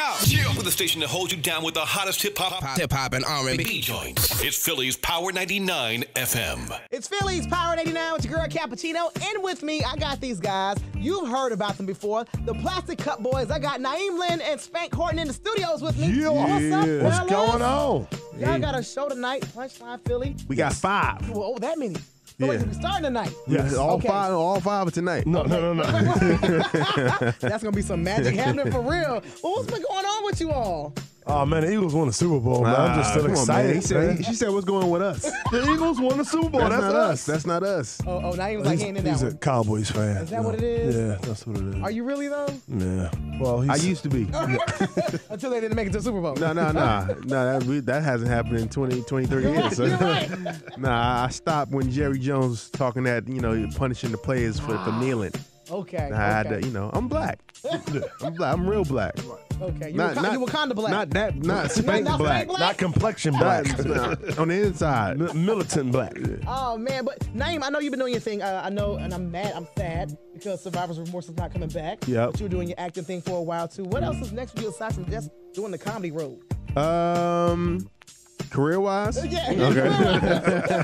yo. Yeah. With the station that holds you down with the hottest hip hop, Hip hop and R&B. B joints. It's Philly's Power 99 FM. It's Philly's Power 89 with your girl Cappuccino. And with me, I got these guys. You've heard about them before. The Plastic Cup Boyz. I got Naim Lynn and Spank Horton in the studios with me. Yeah. What's up, What's fellas? going on? Y'all got a show tonight, Punchline Philly. We got five. Well, oh, that many. So wait, Yeah. we starting tonight. Yes. all Okay. five, all five of tonight. No, no, no, no. That's gonna be some magic happening for real. Well, what's been going on with you all? Oh man, the Eagles won the Super Bowl, man. I'm just still come on, excited. man. He said, man. she said, "What's going with us?" the Eagles won the Super Bowl. That's, That's, not us. us. That's not us. Oh, oh Naim's like, he ain't in that he's a one. Cowboys fan. Is that what it is? Yeah, that's what it is. Are you really though? Yeah. Well, he's, I used to be. Until they didn't make it to the Super Bowl. No, no, no, no. That, we, that hasn't happened in 20, 20 30 years. So. You're right. nah, I stopped when Jerry Jones was talking that you know punishing the players for, for kneeling. Okay. I had okay. to, you know, I'm black. I'm black. I'm real black. Okay. You, Not, Waka- not, you Wakanda black. Not that. Not spank not black. black? not complexion Black. black. on the inside. Mi- militant black. Oh man, but Naim, I know you've been doing your thing. Uh, I know, and I'm mad. I'm sad because Survivor's Remorse is not coming back. Yeah. But you were doing your acting thing for a while too. What else is next for you aside from just doing the comedy road? Um, career wise. Yeah.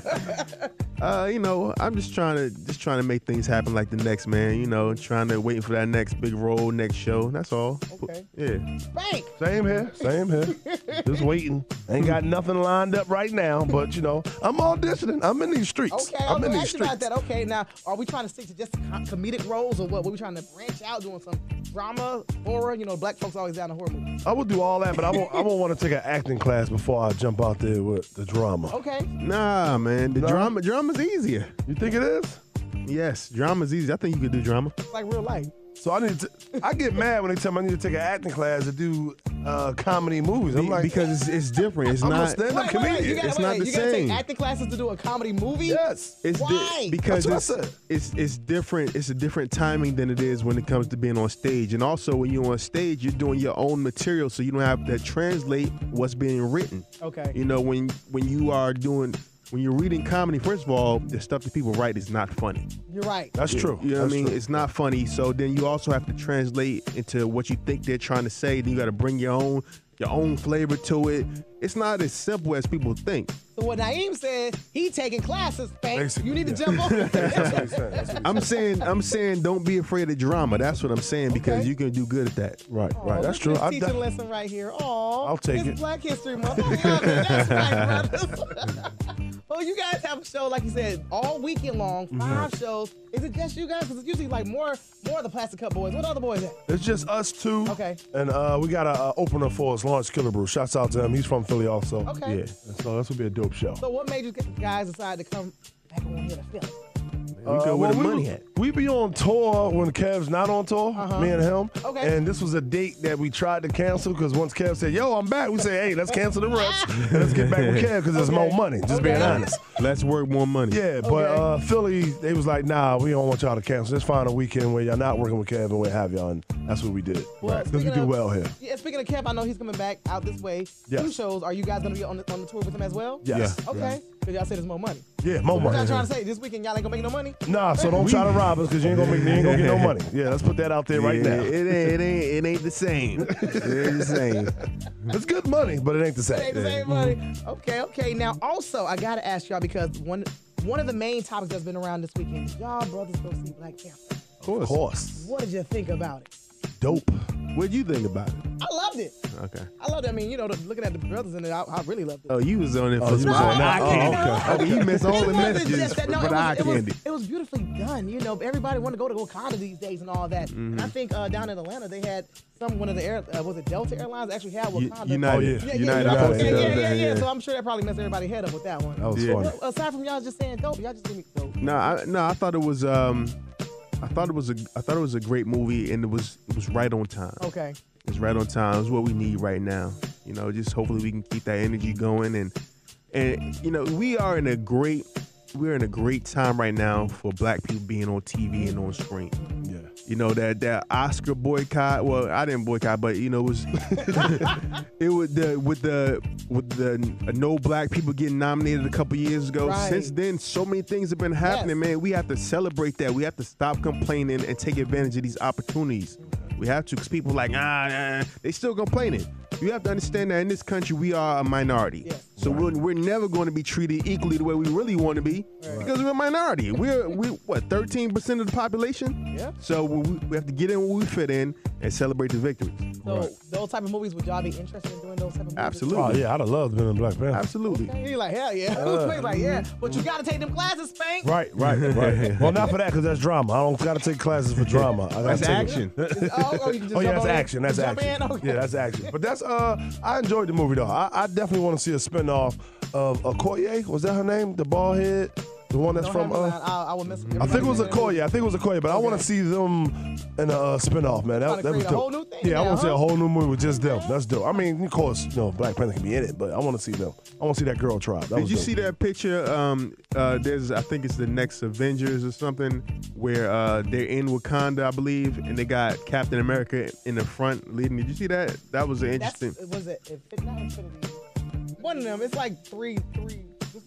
Uh, you know, I'm just trying to just trying to make things happen like the next man. You know, trying to waiting for that next big role, next show. That's all. Okay. Yeah. Bank. Same here. Same here. Just waiting. Ain't got nothing lined up right now, but you know, I'm auditioning. I'm in these streets. Okay, I I'm was in these ask you about streets. that. Okay, now are we trying to stick to just comedic roles or what? Were we trying to branch out, doing some drama, horror? You know, black folks always down to horror movies. I will do all that, but I won't. I won't want to take an acting class before I jump out there with the drama. Okay. Nah, man. The No? drama drama's easier. You think it is? Yes, drama's easy. I think you could do drama. It's like real life. So I need to. I get mad when they tell me I need to take an acting class to do uh, comedy movies. I'm like, because it's, it's different. It's I'm a not. stand-up Wait, wait, wait, comedian. You gotta, It's wait, not wait, the you gotta same. take acting classes to do a comedy movie. yes. It's di- Why? because That's what I it's, said. it's it's different. It's a different timing than it is when it comes to being on stage. And also, when you're on stage, you're doing your own material, so you don't have to translate what's being written. Okay. You know, when when you are doing when you're reading comedy, first of all, the stuff that people write is not funny. You're right. That's true. You know what I mean? true. It's not funny. So then you also have to translate into what you think they're trying to say. Then you got to bring your own your own flavor to it. It's not as simple as people think. So what Naim said, he taking classes. Bank. Basically, You need to jump on. That's what he's saying. That's what he's I'm saying I'm saying don't be afraid of drama. That's what I'm saying because Okay. you can do good at that. Right, Oh, right. That's true. at I this de- teaching lesson right here. Oh, I'll take it's it. Black History Month. I love it. That's right, brothers. well, you guys have a show, like you said, all weekend long, Mm-hmm. 5 shows. Is it just you guys? Because it's usually like more, more of the Plastic Cup Boys. What other boys at? It's just us two. Okay. And uh, we got an uh, opener for us, Lawrence Killebrew. Shouts out to him. He's from Philly also. Okay. Yeah. And so this will be a dope show. So what made you guys decide to come back on here to Philly? We go where Uh, well, the we money was- at. We be on tour when Kev's not on tour, me and him. Uh-huh. Okay. And this was a date that we tried to cancel because once Kev said, "Yo, I'm back," we say, "Hey, let's cancel the rest and let's get back with Kev because there's more money." Just being honest. Let's work more money. Yeah, but uh, Philly, they was like, "Nah, we don't want y'all to cancel. Just find a weekend where y'all not working with Kev and what have y'all." And that's what we did. Well, Because we speaking do of- well here. Yeah, speaking of Kev, I know he's coming back out this way. Yes. Two shows. Are you guys gonna be on the, on the tour with him as well? Yes. Okay. Because y'all said there's more money. Yeah, more money. What y'all trying to say? This weekend y'all ain't gonna make no money? Nah, so don't try to rob us because you ain't gonna make, you ain't gonna get no money. Yeah, let's put that out there right Yeah, now. It ain't, it ain't it ain't the same. it ain't the same. It's good money, but it ain't the It same. ain't the same money. Okay, okay. Now also I gotta ask y'all because one one of the main topics that's been around this weekend, did y'all brothers go see Black Panther. Of course. What did you think about it? Dope. What'd you think about it? I loved it. Okay. I loved it. I mean, you know, the, looking at the brothers in it, I, I really loved it. Oh, you was on it for Oh, you some was on eye that. Oh, candy. okay. Okay, you missed all It the wasn't messages that- no, for it the was- eye it was- candy. It was beautifully done. You know, everybody wanted to go to Wakanda these days and all that. And Mm-hmm. I think uh, down in Atlanta they had some one of the air uh, was it Delta Airlines actually had U- Wakanda. United. Oh, yeah. Yeah, yeah, United. yeah, I yeah, yeah, yeah, yeah, yeah. So I'm sure that probably messed everybody head up with that one. That was Yeah. funny. Well, aside from y'all just saying dope, y'all just give me dope. No, I, no, I thought it was um, I thought it was a, I thought it was a great movie, and it was it was right on time. Okay. It's right on time. It's what we need right now. You know, just hopefully we can keep that energy going, and and you know we are in a great we're in a great time right now for Black people being on TV and on screen. You know that that Oscar boycott. Well, I didn't boycott, but you know it was it was the with the with the no black people getting nominated a couple years ago. Right. Since then, so many things have been happening, Yes. man. We have to celebrate that. We have to stop complaining and take advantage of these opportunities. We have to because people like ah, nah, they still complaining. You have to understand that in this country we are a minority. Yes. So we're, we're never going to be treated equally the way we really want to be because we're a minority. We're we what 13 percent of the population. Yeah. So we, we have to get in where we fit in and celebrate the victories. So those type of movies, would y'all be interested in doing those type of movies? Absolutely. Oh yeah, I'd have loved being in Black Panther. Absolutely. He's like, hell yeah. Spank's like, yeah. But you gotta take them classes, Spank. Right, right, right. well, not for that because that's drama. I don't got to take classes for drama. I gotta That's take it. action. Oh, oh, you can just Oh yeah, jump that's action. That's action. in? Okay. Yeah, that's action. But that's uh, I enjoyed the movie though. I, I definitely want to see a spinoff of Okoye. Was that her name? The bald head, the one that's Don't from. have Uh. I, I would miss I think it was Okoye. I think it was Okoye. But I want to see them in a uh, spinoff, man. That, that was create a dope. whole new thing yeah, I want to see a whole new movie with just them. That's dope. I mean, of course, you know, Black Panther can be in it, but I want to see them. I want to see that girl tribe. That Did you dope. see that picture? Um, uh, there's, I think it's the next Avengers or something, where uh, they're in Wakanda, I believe, and they got Captain America in the front leading. Did you see that? That was an That's, interesting. was it, it not Infinity. One of them. It's like three, three.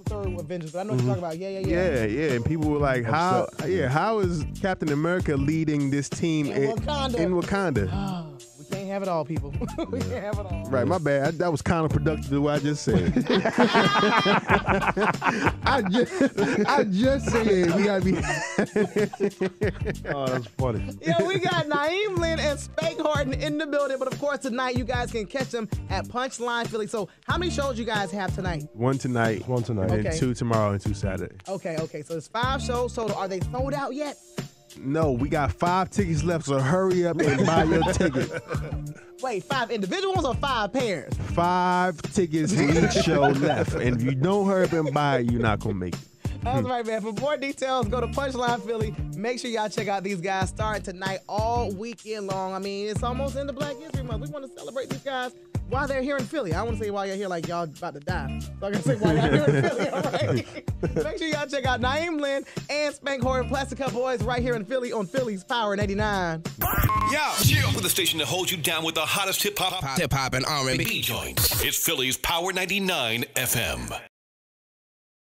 This is third Avengers, but I know what you're mm-hmm. talking about. Yeah, yeah, yeah. Yeah, yeah, and people were like, "How? Yeah, how is Captain America leading this team In Wakanda. In Wakanda. Ah. We can't have it all, people. we can't have it all. Right, my bad. That was kind counterproductive to what I just said. I just, I just said we gotta be. Oh, that's funny. Yeah, we got Naim Lynn and Spank Horton in the building. But of course, tonight you guys can catch them at Punchline Philly. So, how many shows you guys have tonight? One tonight, One tonight. and Okay. two tomorrow, and two Saturday. Okay, okay. So, it's five shows total. Are they sold out yet? No, we got five tickets left, so hurry up and buy your ticket. Wait, five individuals or five pairs? Five tickets each show left, and if you don't hurry up and buy it, you're not gonna make it. That's right, man. For more details, go to Punchline Philly. Make sure y'all check out these guys starting tonight all weekend long. I mean, it's almost into Black History Month. We want to celebrate these guys while they're here in Philly. I want to say while you're here like y'all about to die. So I'm going to say while y'all here in Philly, all right? Make sure y'all check out Naim Lynn and Spank Horton Plastic Cup Boyz right here in Philly on Philly's Power in 89. Yo, cheer up for the station that holds you down with the hottest hip hop Hip hop and R&B. joints. It's Philly's Power 99 FM.